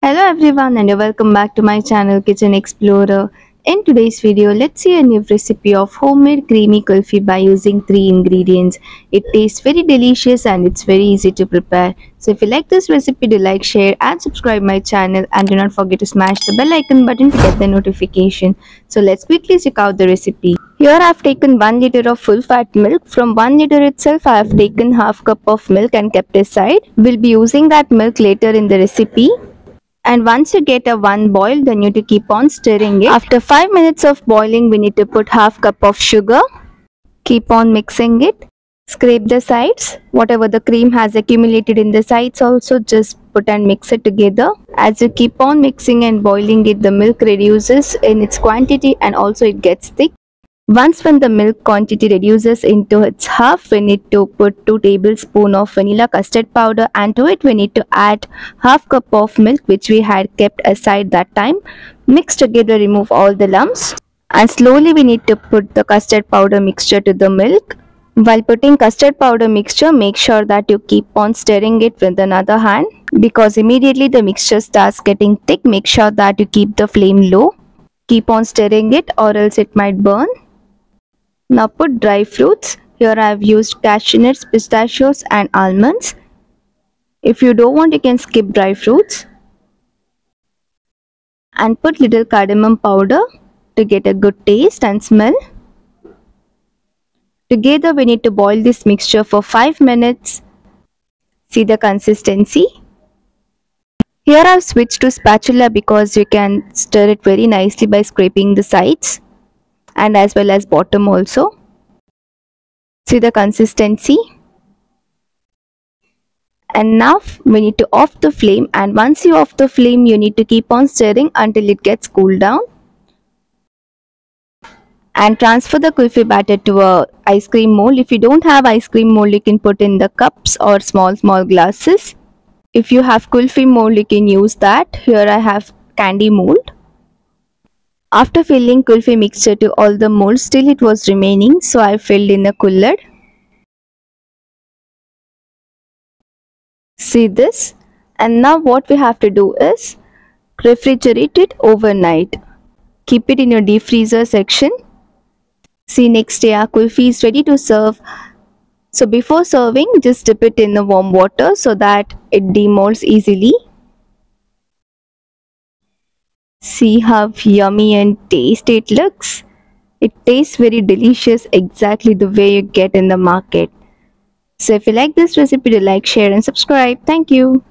Hello everyone and welcome back to my channel Kitchen Explorer. In today's video, let's see a new recipe of homemade creamy kulfi by using 3 ingredients. It tastes very delicious and it's very easy to prepare. So if you like this recipe, do like, share and subscribe my channel and do not forget to smash the bell icon button to get the notification. So let's quickly check out the recipe. Here I have taken 1 liter of full fat milk. From 1 liter itself I have taken half cup of milk and kept aside. We'll be using that milk later in the recipe and once you get a one boil then you need to keep on stirring it. After 5 minutes of boiling we need to put half cup of sugar. Keep on mixing it. Scrape the sides. Whatever the cream has accumulated in the sides also just put and mix it together. As you keep on mixing and boiling it the milk reduces in its quantity and also it gets thick once when the milk quantity reduces into its half, we need to put 2 tablespoons of vanilla custard powder and to it we need to add half cup of milk which we had kept aside that time. Mix together, remove all the lumps and slowly we need to put the custard powder mixture to the milk. While putting custard powder mixture, make sure that you keep on stirring it with another hand because immediately the mixture starts getting thick, make sure that you keep the flame low. Keep on stirring it or else it might burn. Now put dry fruits. Here I have used cashew nuts, pistachios and almonds. If you don't want you can skip dry fruits. And put little cardamom powder to get a good taste and smell. Together we need to boil this mixture for 5 minutes. See the consistency. Here I have switched to spatula because you can stir it very nicely by scraping the sides and as well as bottom also. See the consistency. And now we need to off the flame and once you off the flame you need to keep on stirring until it gets cooled down. And transfer the kulfi batter to a ice cream mold. If you don't have ice cream mold you can put in the cups or small small glasses. If you have kulfi mold you can use that. Here i have candy mold after filling kulfi mixture to all the molds, still it was remaining, so I filled in a cooler. See this? And now what we have to do is refrigerate it overnight. Keep it in your deep freezer section. See next day our kulfi is ready to serve. So before serving, just dip it in the warm water so that it demolds easily. See how yummy and tasty it looks. It tastes very delicious exactly the way you get in the market. So if you like this recipe, do like, share and subscribe. Thank you.